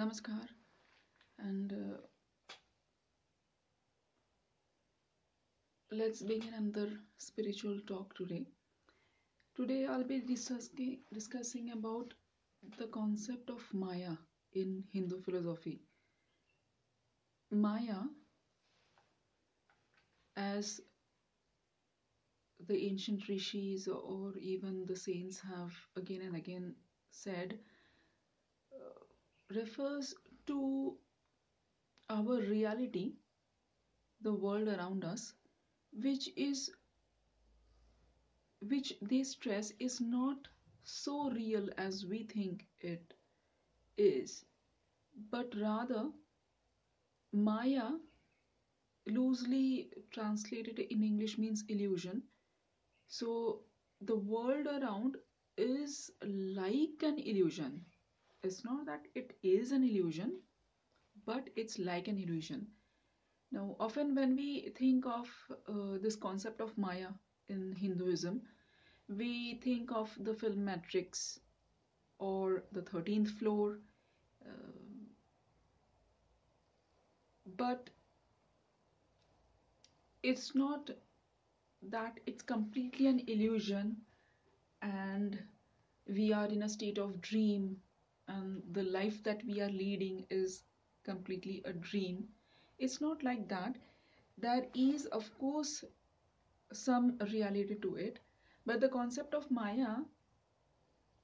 Namaskar and uh, let's begin another spiritual talk today. Today I'll be discussing, discussing about the concept of Maya in Hindu philosophy. Maya, as the ancient rishis or even the saints have again and again said, uh, refers to our reality, the world around us, which is which they stress is not so real as we think it is, but rather Maya, loosely translated in English, means illusion. So the world around is like an illusion. It's not that it is an illusion, but it's like an illusion. Now, often when we think of uh, this concept of Maya in Hinduism, we think of the film Matrix or the 13th floor. Uh, but it's not that it's completely an illusion and we are in a state of dream and the life that we are leading is completely a dream. It's not like that. There is, of course, some reality to it, but the concept of Maya,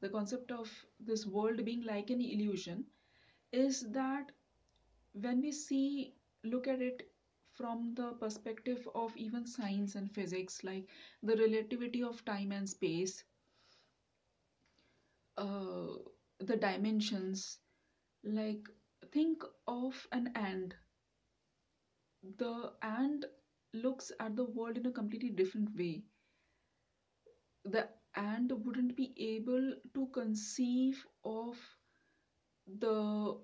the concept of this world being like an illusion, is that when we see, look at it from the perspective of even science and physics, like the relativity of time and space, uh, the dimensions, like think of an ant. The ant looks at the world in a completely different way. The ant wouldn't be able to conceive of the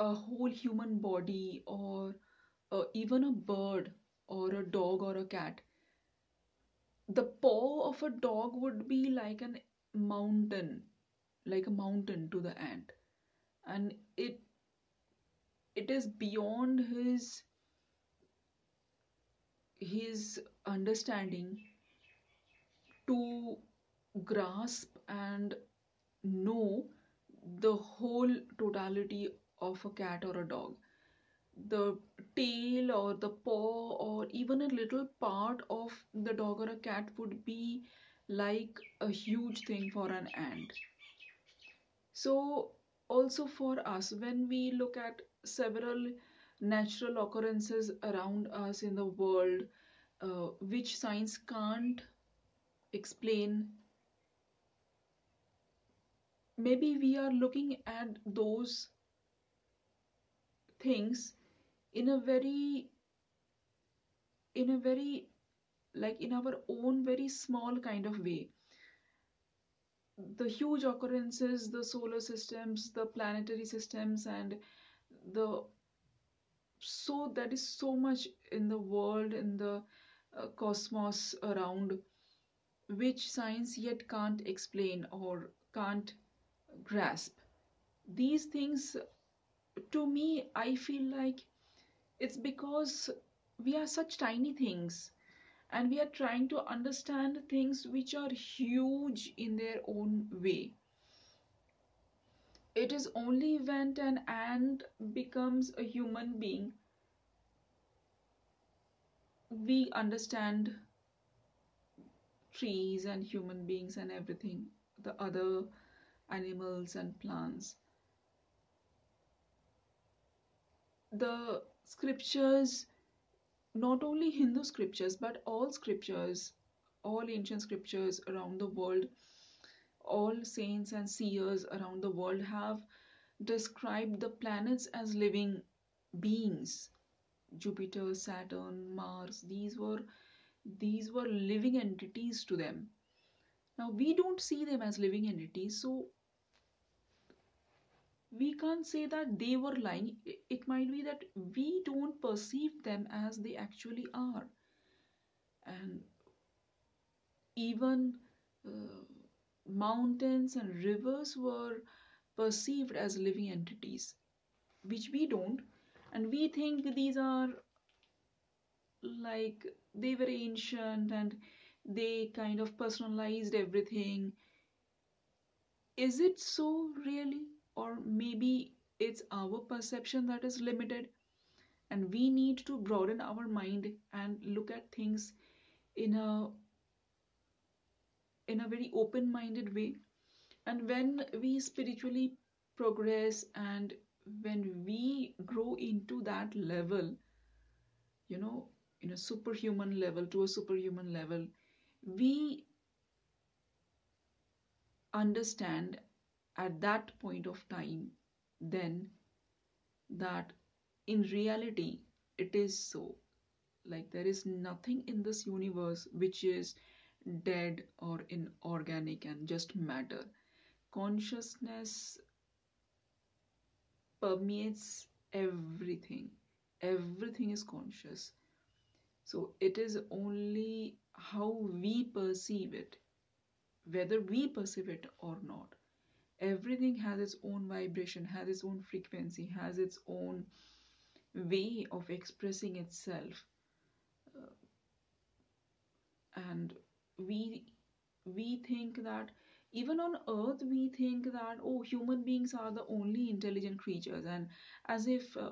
a whole human body or uh, even a bird or a dog or a cat the paw of a dog would be like an mountain like a mountain to the ant. And it it is beyond his his understanding to grasp and know the whole totality of a cat or a dog. The tail or the paw or even a little part of the dog or a cat would be like a huge thing for an ant. So, also for us, when we look at several natural occurrences around us in the world, uh, which science can't explain, maybe we are looking at those things in a very in a very like in our own very small kind of way. The huge occurrences the solar systems the planetary systems and the so that is so much in the world in the uh, cosmos around which science yet can't explain or can't grasp. These things to me i feel like it's because we are such tiny things and we are trying to understand things which are huge in their own way. It is only when an ant becomes a human being we understand trees and human beings and everything, the other animals and plants. The scriptures, not only Hindu scriptures, but all scriptures, all ancient scriptures around the world, all saints and seers around the world have described the planets as living beings. Jupiter, Saturn, Mars, these were these were living entities to them. Now we don't see them as living entities, so we can't say that they were lying. It might be that we don't perceive them as they actually are. And even uh, mountains and rivers were perceived as living entities, which we don't, and we think these are like they were ancient and they kind of personalized everything. Is it so really? Or maybe it's our perception that is limited, and we need to broaden our mind and look at things in a in a very open-minded way. And when we spiritually progress and when we grow into that level, you know, in a superhuman level to a superhuman level, we understand at that point of time then that in reality it is so. Like there is nothing in this universe which is dead or inorganic and just matter. Consciousness permeates everything. Everything is conscious. So it is only how we perceive it whether we perceive it or not everything has its own vibration has its own frequency has its own way of expressing itself. Uh, and we we think that even on earth we think that oh human beings are the only intelligent creatures. And as if uh,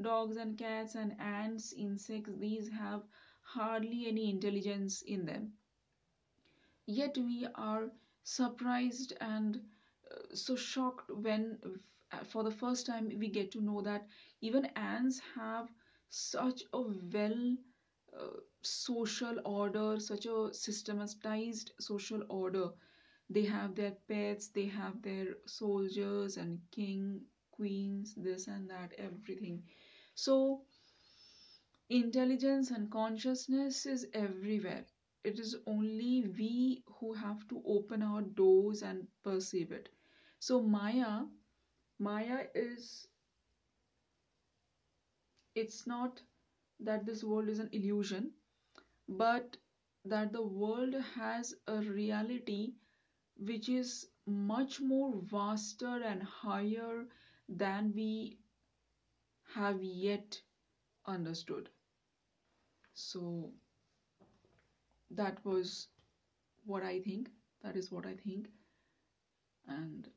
dogs and cats and ants insects these have hardly any intelligence in them. Yet we are surprised and so shocked when uh, for the first time we get to know that even ants have such a well uh, social order such a systematized social order they have their pets they have their soldiers and king queens this and that everything so Intelligence and consciousness is everywhere. It is only we who have to open our doors and perceive it. So Maya, Maya is it's not that this world is an illusion, but that the world has a reality which is much more vaster and higher than we have yet understood. So that was what I think. That is what I think. And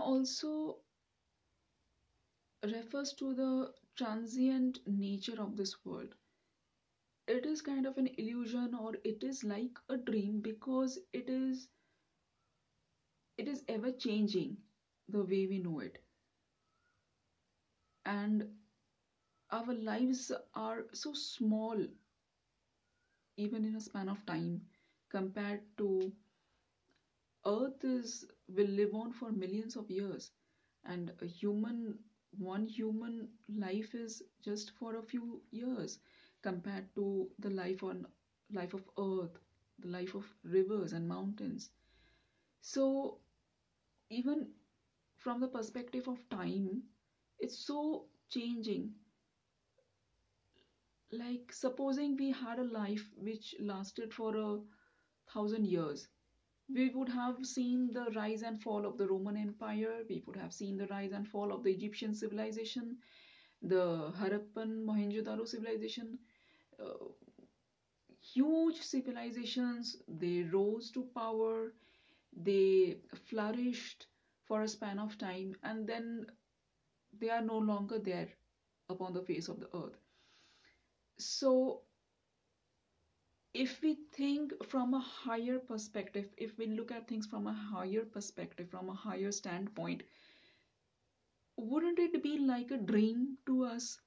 Also refers to the transient nature of this world. It is kind of an illusion or it is like a dream because it is it is ever changing the way we know it. And our lives are so small even in a span of time compared to earth is will live on for millions of years. And a human one human life is just for a few years compared to the life on life of earth the life of rivers and mountains. So even from the perspective of time it's so changing. Like supposing we had a life which lasted for a thousand years we would have seen the rise and fall of the Roman Empire, we would have seen the rise and fall of the Egyptian civilization, the Harappan Mohenjo-daro civilization, uh, huge civilizations, they rose to power, they flourished for a span of time, and then they are no longer there upon the face of the earth. So if we think from a higher perspective, if we look at things from a higher perspective, from a higher standpoint, wouldn't it be like a dream to us?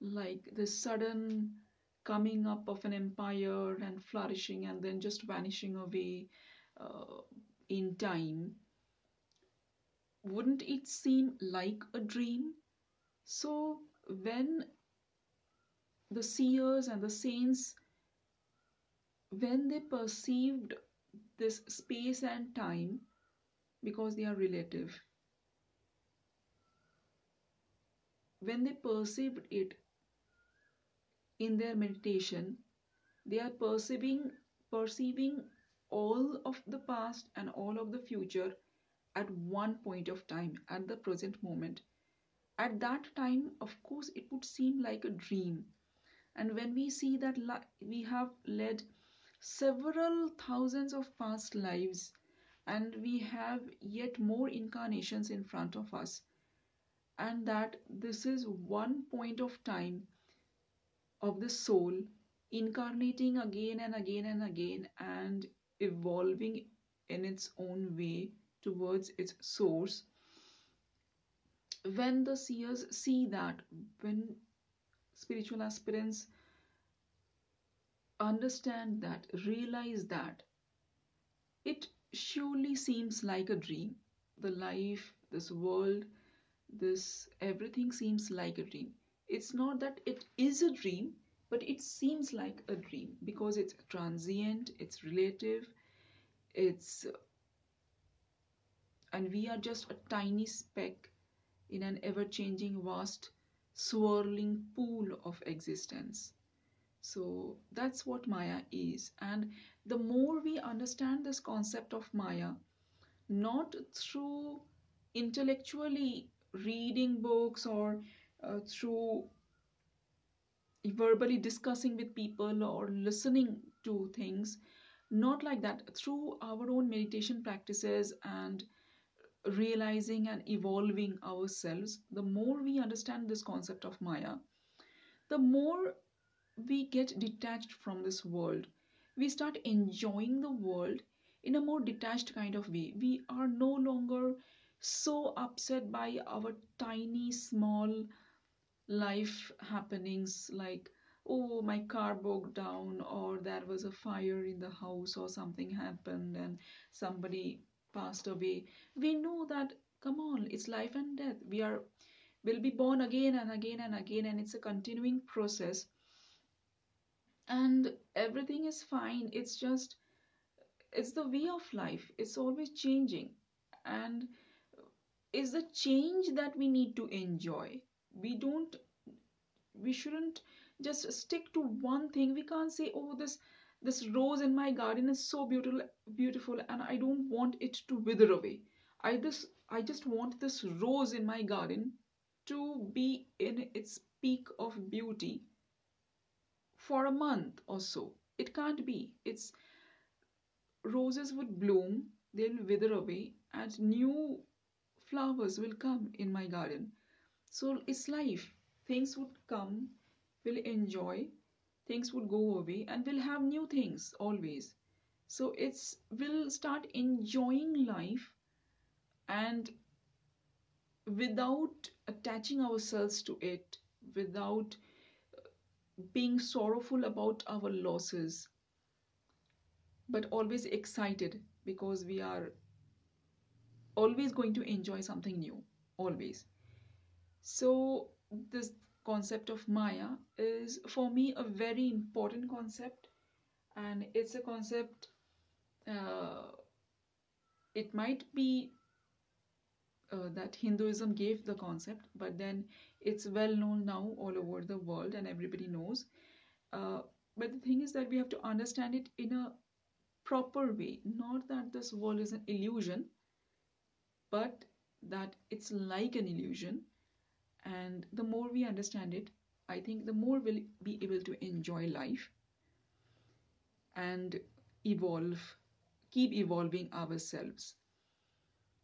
Like the sudden coming up of an empire and flourishing and then just vanishing away uh, in time. Wouldn't it seem like a dream? So when the seers and the saints when they perceived this space and time because they are relative when they perceived it in their meditation they are perceiving perceiving all of the past and all of the future at one point of time, at the present moment. At that time, of course, it would seem like a dream. And when we see that we have led several thousands of past lives and we have yet more incarnations in front of us, and that this is one point of time of the soul incarnating again and again and again and evolving in its own way towards its source. When the seers see that when spiritual aspirants understand that realize that it surely seems like a dream. The life this world this everything seems like a dream. It's not that it is a dream but it seems like a dream because it's transient it's relative it's and we are just a tiny speck in an ever changing vast swirling pool of existence so that's what maya is. And the more we understand this concept of maya not through intellectually reading books or uh, through verbally discussing with people or listening to things not like that through our own meditation practices and realizing and evolving ourselves the more we understand this concept of maya the more we get detached from this world. We start enjoying the world in a more detached kind of way. We are no longer so upset by our tiny small life happenings like oh my car broke down or there was a fire in the house or something happened and somebody passed away. We know that come on it's life and death. We are will be born again and again and again and it's a continuing process and everything is fine. It's just it's the way of life. It's always changing. And is the change that we need to enjoy. We don't we shouldn't just stick to one thing. We can't say oh this this rose in my garden is so beautiful beautiful and i don't want it to wither away. I just i just want this rose in my garden to be in its peak of beauty for a month or so. It can't be. It's roses would bloom they'll wither away and new flowers will come in my garden. So it's life. Things would come we'll enjoy things would go away and we'll have new things always. So it's we'll start enjoying life and without attaching ourselves to it without being sorrowful about our losses but always excited because we are always going to enjoy something new always. So this concept of maya is for me a very important concept and it's a concept uh, it might be uh, that hinduism gave the concept but then it's well known now all over the world and everybody knows. Uh, but the thing is that we have to understand it in a proper way. Not that this world is an illusion but that it's like an illusion. And the more we understand it i think the more we'll be able to enjoy life and evolve keep evolving ourselves.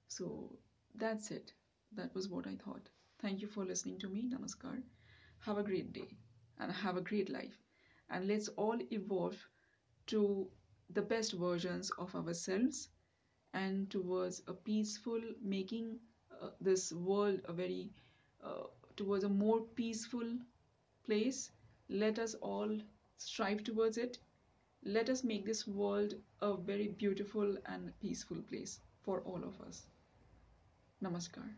So that's it. That was what i thought thank you for listening to me namaskar have a great day and have a great life and let's all evolve to the best versions of ourselves and towards a peaceful making uh, this world a very uh, towards a more peaceful place. Let us all strive towards it. Let us make this world a very beautiful and peaceful place for all of us. Namaskar.